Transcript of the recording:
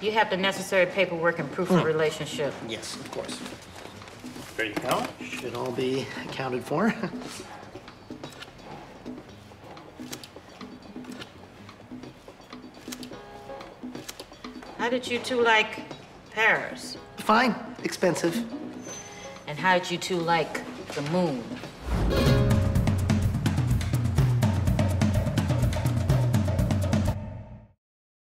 You have the necessary paperwork and proof of hmm. relationship. Yes, of course. There you go. Should all be accounted for. How did you two like Paris? Fine, expensive. And how did you two like the moon?